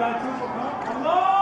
Allah!